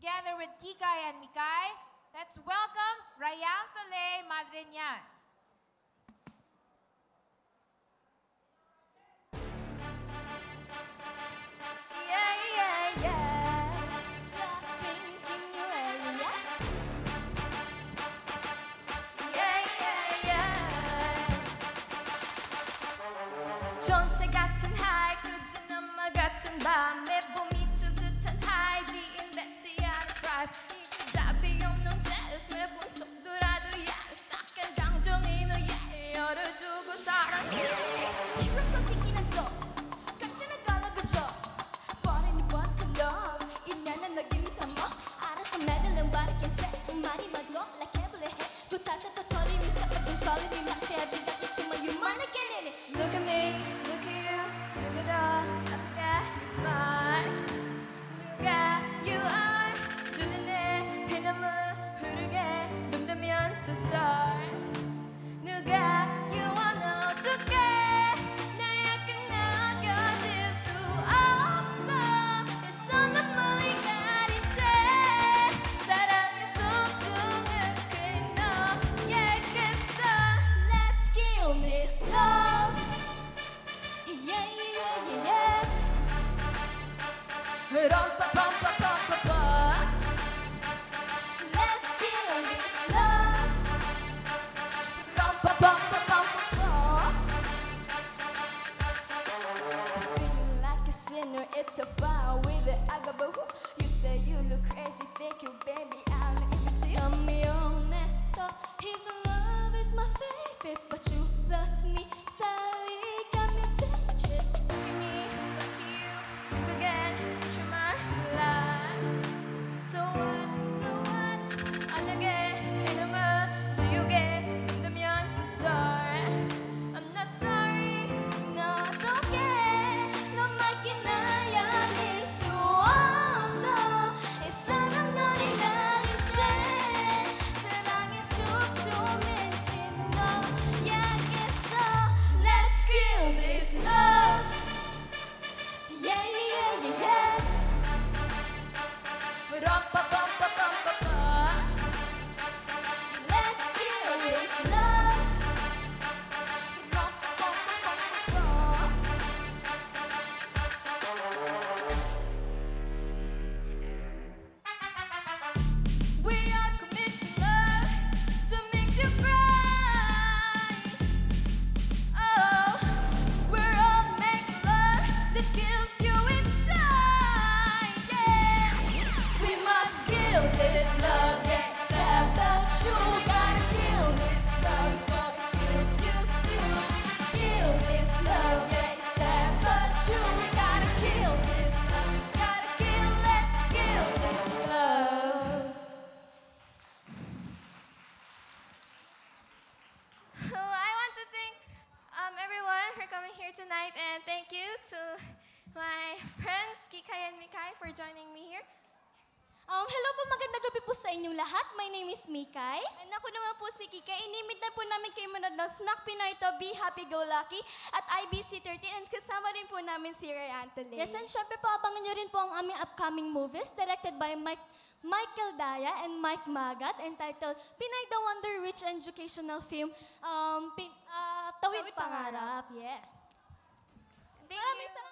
together with Kikai and Mikai, let's welcome Rayan Soleil Madriñan. Ram, pa, pam, pam. everyone here tonight, and thank you to my friends, Kikay and Mikay, for joining me here. Um, hello po, maganda gabi po sa inyong lahat. My name is Mikay. And ako naman po si Kikay. Inimit na po namin kayo manood ng Smack Pinoy to Be Happy Go Lucky at IBC 13 and kasama rin po namin si Ray Anthony. Yes, and syempre po, abangan nyo rin po ang aming upcoming movies directed by Mike Michael Daya and Mike Magat entitled Pinay the Wonder Rich Educational Film um, pin, uh, Tawid, Tawid Pangarap. Pangarap. Yes. देंगे